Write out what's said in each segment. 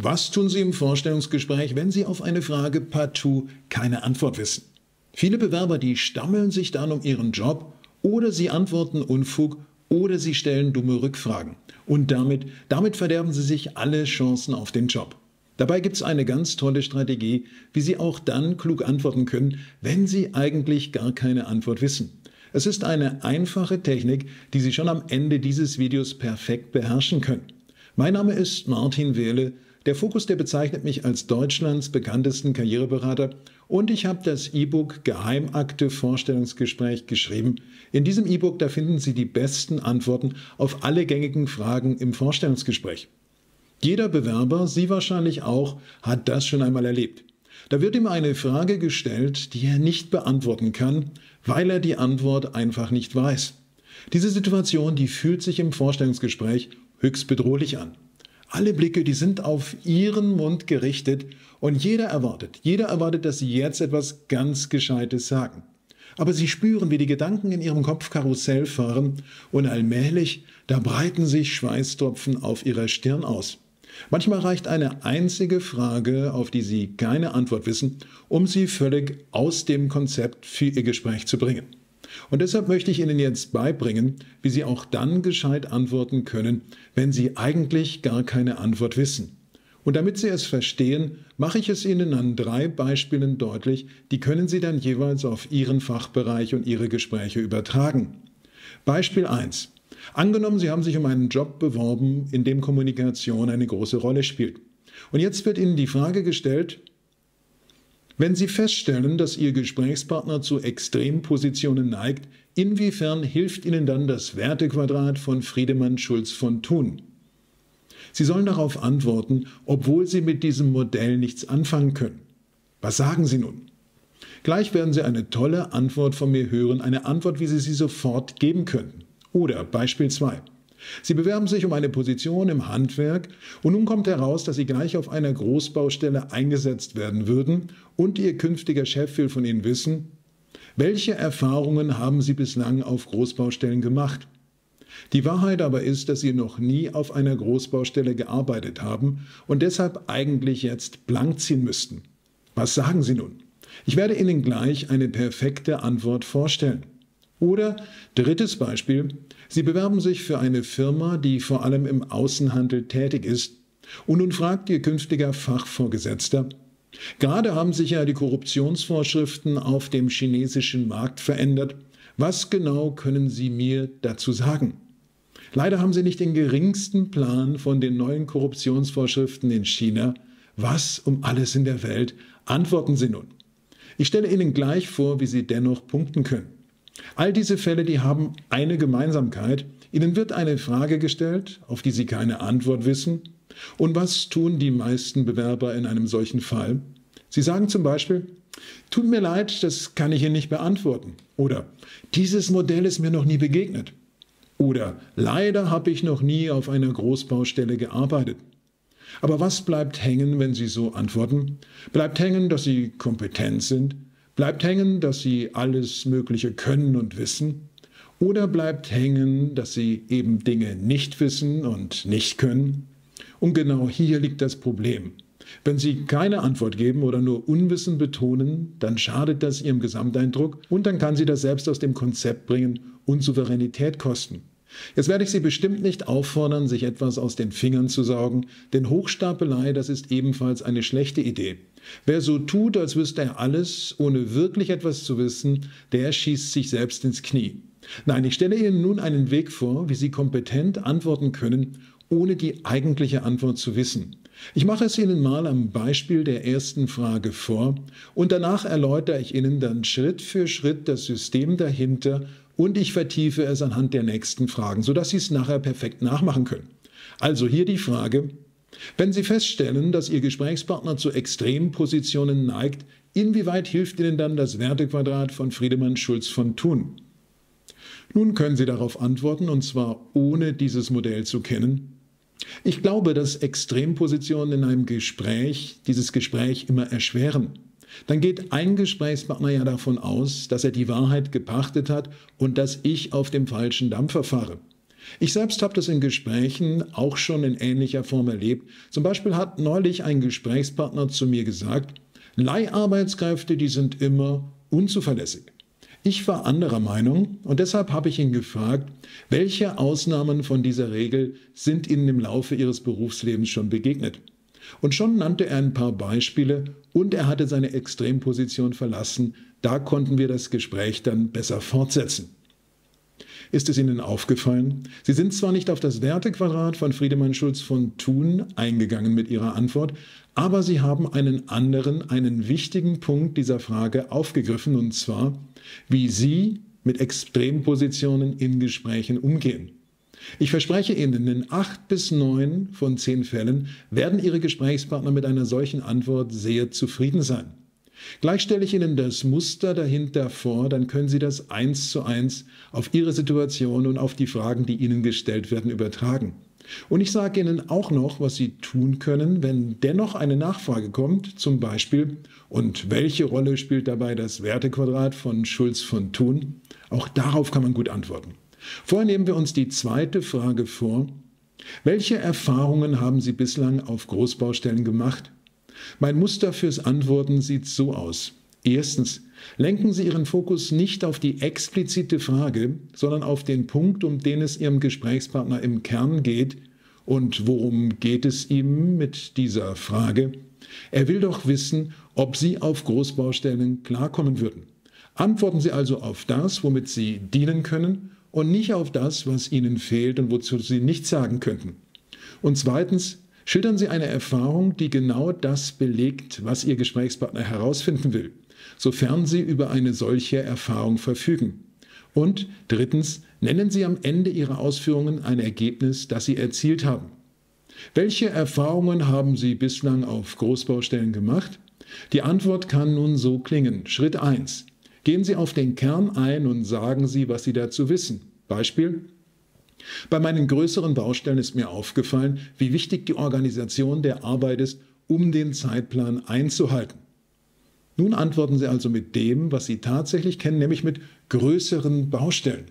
Was tun Sie im Vorstellungsgespräch, wenn Sie auf eine Frage partout keine Antwort wissen? Viele Bewerber, die stammeln sich dann um ihren Job oder sie antworten Unfug oder sie stellen dumme Rückfragen. Und damit, damit verderben sie sich alle Chancen auf den Job. Dabei gibt es eine ganz tolle Strategie, wie Sie auch dann klug antworten können, wenn Sie eigentlich gar keine Antwort wissen. Es ist eine einfache Technik, die Sie schon am Ende dieses Videos perfekt beherrschen können. Mein Name ist Martin Wehle der Fokus, der bezeichnet mich als Deutschlands bekanntesten Karriereberater und ich habe das E-Book Geheimakte Vorstellungsgespräch geschrieben. In diesem E-Book, da finden Sie die besten Antworten auf alle gängigen Fragen im Vorstellungsgespräch. Jeder Bewerber, Sie wahrscheinlich auch, hat das schon einmal erlebt. Da wird ihm eine Frage gestellt, die er nicht beantworten kann, weil er die Antwort einfach nicht weiß. Diese Situation, die fühlt sich im Vorstellungsgespräch höchst bedrohlich an. Alle Blicke, die sind auf ihren Mund gerichtet und jeder erwartet, jeder erwartet, dass sie jetzt etwas ganz Gescheites sagen. Aber sie spüren, wie die Gedanken in ihrem Kopf Karussell fahren und allmählich, da breiten sich Schweißtropfen auf ihrer Stirn aus. Manchmal reicht eine einzige Frage, auf die sie keine Antwort wissen, um sie völlig aus dem Konzept für ihr Gespräch zu bringen. Und deshalb möchte ich Ihnen jetzt beibringen, wie Sie auch dann gescheit antworten können, wenn Sie eigentlich gar keine Antwort wissen. Und damit Sie es verstehen, mache ich es Ihnen an drei Beispielen deutlich, die können Sie dann jeweils auf Ihren Fachbereich und Ihre Gespräche übertragen. Beispiel 1. Angenommen, Sie haben sich um einen Job beworben, in dem Kommunikation eine große Rolle spielt. Und jetzt wird Ihnen die Frage gestellt, wenn Sie feststellen, dass Ihr Gesprächspartner zu Extrempositionen neigt, inwiefern hilft Ihnen dann das Wertequadrat von Friedemann Schulz von Thun? Sie sollen darauf antworten, obwohl Sie mit diesem Modell nichts anfangen können. Was sagen Sie nun? Gleich werden Sie eine tolle Antwort von mir hören, eine Antwort, wie Sie sie sofort geben könnten. Oder Beispiel 2. Sie bewerben sich um eine Position im Handwerk und nun kommt heraus, dass Sie gleich auf einer Großbaustelle eingesetzt werden würden und Ihr künftiger Chef will von Ihnen wissen, welche Erfahrungen haben Sie bislang auf Großbaustellen gemacht? Die Wahrheit aber ist, dass Sie noch nie auf einer Großbaustelle gearbeitet haben und deshalb eigentlich jetzt blank ziehen müssten. Was sagen Sie nun? Ich werde Ihnen gleich eine perfekte Antwort vorstellen. Oder drittes Beispiel, Sie bewerben sich für eine Firma, die vor allem im Außenhandel tätig ist, und nun fragt Ihr künftiger Fachvorgesetzter, gerade haben sich ja die Korruptionsvorschriften auf dem chinesischen Markt verändert, was genau können Sie mir dazu sagen? Leider haben Sie nicht den geringsten Plan von den neuen Korruptionsvorschriften in China. Was um alles in der Welt antworten Sie nun? Ich stelle Ihnen gleich vor, wie Sie dennoch punkten können. All diese Fälle, die haben eine Gemeinsamkeit. Ihnen wird eine Frage gestellt, auf die Sie keine Antwort wissen. Und was tun die meisten Bewerber in einem solchen Fall? Sie sagen zum Beispiel, tut mir leid, das kann ich Ihnen nicht beantworten. Oder dieses Modell ist mir noch nie begegnet. Oder leider habe ich noch nie auf einer Großbaustelle gearbeitet. Aber was bleibt hängen, wenn Sie so antworten? Bleibt hängen, dass Sie kompetent sind, Bleibt hängen, dass sie alles Mögliche können und wissen? Oder bleibt hängen, dass sie eben Dinge nicht wissen und nicht können? Und genau hier liegt das Problem. Wenn Sie keine Antwort geben oder nur Unwissen betonen, dann schadet das Ihrem Gesamteindruck und dann kann Sie das selbst aus dem Konzept bringen und Souveränität kosten. Jetzt werde ich Sie bestimmt nicht auffordern, sich etwas aus den Fingern zu saugen, denn Hochstapelei, das ist ebenfalls eine schlechte Idee. Wer so tut, als wüsste er alles, ohne wirklich etwas zu wissen, der schießt sich selbst ins Knie. Nein, ich stelle Ihnen nun einen Weg vor, wie Sie kompetent antworten können, ohne die eigentliche Antwort zu wissen. Ich mache es Ihnen mal am Beispiel der ersten Frage vor und danach erläutere ich Ihnen dann Schritt für Schritt das System dahinter und ich vertiefe es anhand der nächsten Fragen, sodass Sie es nachher perfekt nachmachen können. Also hier die Frage, wenn Sie feststellen, dass Ihr Gesprächspartner zu Extrempositionen neigt, inwieweit hilft Ihnen dann das Wertequadrat von Friedemann Schulz von Thun? Nun können Sie darauf antworten, und zwar ohne dieses Modell zu kennen. Ich glaube, dass Extrempositionen in einem Gespräch dieses Gespräch immer erschweren. Dann geht ein Gesprächspartner ja davon aus, dass er die Wahrheit gepachtet hat und dass ich auf dem falschen Dampfer fahre. Ich selbst habe das in Gesprächen auch schon in ähnlicher Form erlebt. Zum Beispiel hat neulich ein Gesprächspartner zu mir gesagt, Leiharbeitskräfte, die sind immer unzuverlässig. Ich war anderer Meinung und deshalb habe ich ihn gefragt, welche Ausnahmen von dieser Regel sind Ihnen im Laufe Ihres Berufslebens schon begegnet? Und schon nannte er ein paar Beispiele und er hatte seine Extremposition verlassen. Da konnten wir das Gespräch dann besser fortsetzen. Ist es Ihnen aufgefallen? Sie sind zwar nicht auf das Wertequadrat von Friedemann Schulz von Thun eingegangen mit Ihrer Antwort, aber Sie haben einen anderen, einen wichtigen Punkt dieser Frage aufgegriffen, und zwar, wie Sie mit Extrempositionen in Gesprächen umgehen. Ich verspreche Ihnen, in acht bis neun von zehn Fällen werden Ihre Gesprächspartner mit einer solchen Antwort sehr zufrieden sein. Gleich stelle ich Ihnen das Muster dahinter vor, dann können Sie das eins zu eins auf Ihre Situation und auf die Fragen, die Ihnen gestellt werden, übertragen. Und ich sage Ihnen auch noch, was Sie tun können, wenn dennoch eine Nachfrage kommt, zum Beispiel, und welche Rolle spielt dabei das Wertequadrat von Schulz von Thun? Auch darauf kann man gut antworten. Vorher nehmen wir uns die zweite Frage vor. Welche Erfahrungen haben Sie bislang auf Großbaustellen gemacht? Mein Muster fürs Antworten sieht so aus. Erstens, lenken Sie Ihren Fokus nicht auf die explizite Frage, sondern auf den Punkt, um den es Ihrem Gesprächspartner im Kern geht. Und worum geht es ihm mit dieser Frage? Er will doch wissen, ob Sie auf Großbaustellen klarkommen würden. Antworten Sie also auf das, womit Sie dienen können und nicht auf das, was Ihnen fehlt und wozu Sie nichts sagen könnten. Und zweitens, Schildern Sie eine Erfahrung, die genau das belegt, was Ihr Gesprächspartner herausfinden will, sofern Sie über eine solche Erfahrung verfügen. Und drittens, nennen Sie am Ende Ihrer Ausführungen ein Ergebnis, das Sie erzielt haben. Welche Erfahrungen haben Sie bislang auf Großbaustellen gemacht? Die Antwort kann nun so klingen. Schritt 1. Gehen Sie auf den Kern ein und sagen Sie, was Sie dazu wissen. Beispiel bei meinen größeren Baustellen ist mir aufgefallen, wie wichtig die Organisation der Arbeit ist, um den Zeitplan einzuhalten. Nun antworten Sie also mit dem, was Sie tatsächlich kennen, nämlich mit größeren Baustellen.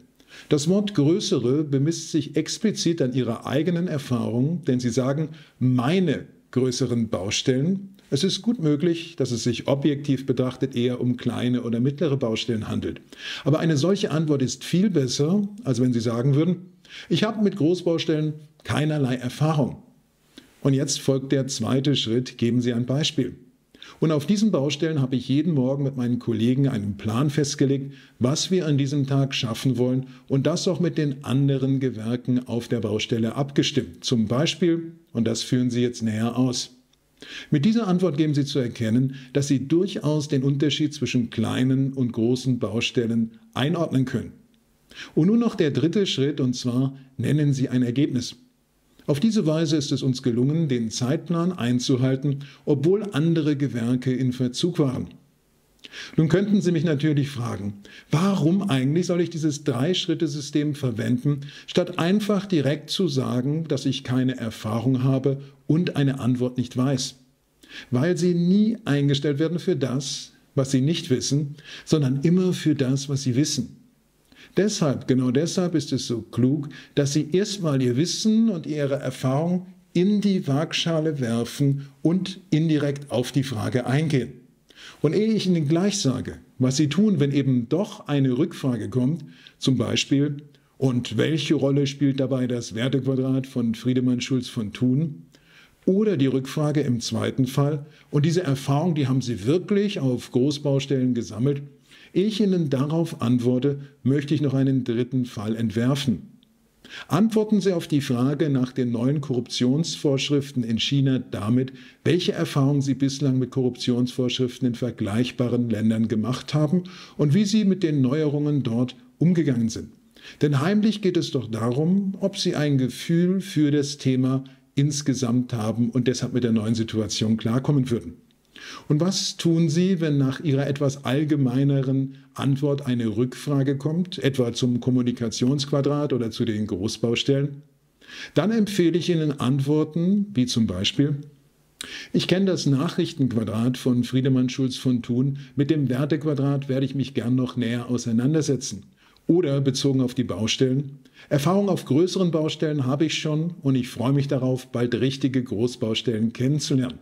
Das Wort größere bemisst sich explizit an Ihrer eigenen Erfahrung, denn Sie sagen meine größeren Baustellen. Es ist gut möglich, dass es sich objektiv betrachtet eher um kleine oder mittlere Baustellen handelt. Aber eine solche Antwort ist viel besser, als wenn Sie sagen würden, ich habe mit Großbaustellen keinerlei Erfahrung. Und jetzt folgt der zweite Schritt, geben Sie ein Beispiel. Und auf diesen Baustellen habe ich jeden Morgen mit meinen Kollegen einen Plan festgelegt, was wir an diesem Tag schaffen wollen und das auch mit den anderen Gewerken auf der Baustelle abgestimmt. Zum Beispiel, und das führen Sie jetzt näher aus. Mit dieser Antwort geben Sie zu erkennen, dass Sie durchaus den Unterschied zwischen kleinen und großen Baustellen einordnen können. Und nun noch der dritte Schritt, und zwar nennen Sie ein Ergebnis. Auf diese Weise ist es uns gelungen, den Zeitplan einzuhalten, obwohl andere Gewerke in Verzug waren. Nun könnten Sie mich natürlich fragen, warum eigentlich soll ich dieses Drei-Schritte-System verwenden, statt einfach direkt zu sagen, dass ich keine Erfahrung habe und eine Antwort nicht weiß? Weil Sie nie eingestellt werden für das, was Sie nicht wissen, sondern immer für das, was Sie wissen. Deshalb, genau deshalb ist es so klug, dass Sie erstmal Ihr Wissen und Ihre Erfahrung in die Waagschale werfen und indirekt auf die Frage eingehen. Und ehe ich Ihnen gleich sage, was Sie tun, wenn eben doch eine Rückfrage kommt, zum Beispiel, und welche Rolle spielt dabei das Wertequadrat von Friedemann Schulz von Thun? Oder die Rückfrage im zweiten Fall, und diese Erfahrung, die haben Sie wirklich auf Großbaustellen gesammelt, Ehe ich Ihnen darauf antworte, möchte ich noch einen dritten Fall entwerfen. Antworten Sie auf die Frage nach den neuen Korruptionsvorschriften in China damit, welche Erfahrungen Sie bislang mit Korruptionsvorschriften in vergleichbaren Ländern gemacht haben und wie Sie mit den Neuerungen dort umgegangen sind. Denn heimlich geht es doch darum, ob Sie ein Gefühl für das Thema insgesamt haben und deshalb mit der neuen Situation klarkommen würden. Und was tun Sie, wenn nach Ihrer etwas allgemeineren Antwort eine Rückfrage kommt, etwa zum Kommunikationsquadrat oder zu den Großbaustellen? Dann empfehle ich Ihnen Antworten wie zum Beispiel, ich kenne das Nachrichtenquadrat von Friedemann Schulz von Thun. Mit dem Wertequadrat werde ich mich gern noch näher auseinandersetzen. Oder bezogen auf die Baustellen. Erfahrung auf größeren Baustellen habe ich schon und ich freue mich darauf, bald richtige Großbaustellen kennenzulernen.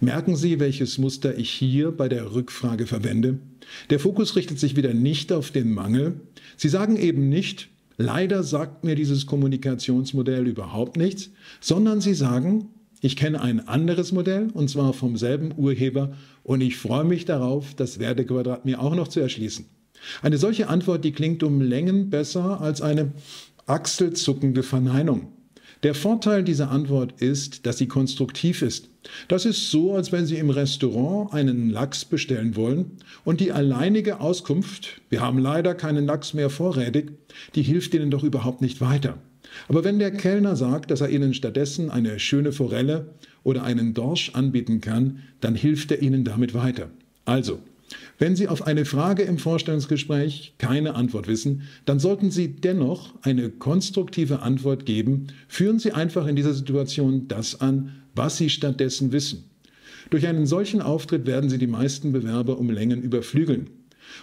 Merken Sie, welches Muster ich hier bei der Rückfrage verwende? Der Fokus richtet sich wieder nicht auf den Mangel. Sie sagen eben nicht, leider sagt mir dieses Kommunikationsmodell überhaupt nichts, sondern Sie sagen, ich kenne ein anderes Modell und zwar vom selben Urheber und ich freue mich darauf, das Wertequadrat mir auch noch zu erschließen. Eine solche Antwort, die klingt um Längen besser als eine achselzuckende Verneinung. Der Vorteil dieser Antwort ist, dass sie konstruktiv ist. Das ist so, als wenn Sie im Restaurant einen Lachs bestellen wollen und die alleinige Auskunft, wir haben leider keinen Lachs mehr vorrätig, die hilft Ihnen doch überhaupt nicht weiter. Aber wenn der Kellner sagt, dass er Ihnen stattdessen eine schöne Forelle oder einen Dorsch anbieten kann, dann hilft er Ihnen damit weiter. Also, wenn Sie auf eine Frage im Vorstellungsgespräch keine Antwort wissen, dann sollten Sie dennoch eine konstruktive Antwort geben. Führen Sie einfach in dieser Situation das an, was Sie stattdessen wissen. Durch einen solchen Auftritt werden Sie die meisten Bewerber um Längen überflügeln.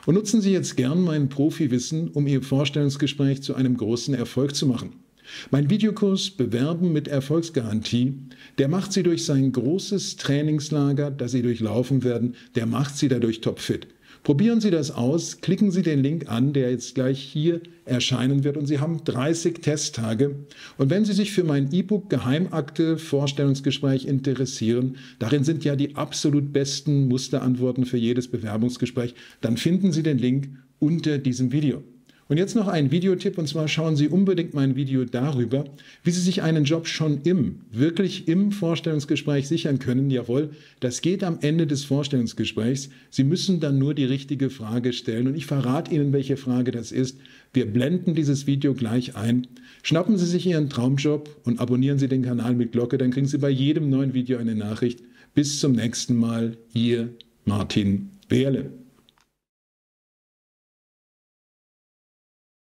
Und nutzen Sie jetzt gern mein Profiwissen, um Ihr Vorstellungsgespräch zu einem großen Erfolg zu machen. Mein Videokurs Bewerben mit Erfolgsgarantie, der macht Sie durch sein großes Trainingslager, das Sie durchlaufen werden, der macht Sie dadurch topfit. Probieren Sie das aus, klicken Sie den Link an, der jetzt gleich hier erscheinen wird und Sie haben 30 Testtage. Und wenn Sie sich für mein E-Book Geheimakte Vorstellungsgespräch interessieren, darin sind ja die absolut besten Musterantworten für jedes Bewerbungsgespräch, dann finden Sie den Link unter diesem Video. Und jetzt noch ein Videotipp, und zwar schauen Sie unbedingt mein Video darüber, wie Sie sich einen Job schon im, wirklich im Vorstellungsgespräch sichern können. Jawohl, das geht am Ende des Vorstellungsgesprächs. Sie müssen dann nur die richtige Frage stellen und ich verrate Ihnen, welche Frage das ist. Wir blenden dieses Video gleich ein. Schnappen Sie sich Ihren Traumjob und abonnieren Sie den Kanal mit Glocke, dann kriegen Sie bei jedem neuen Video eine Nachricht. Bis zum nächsten Mal, Ihr Martin Wehrle.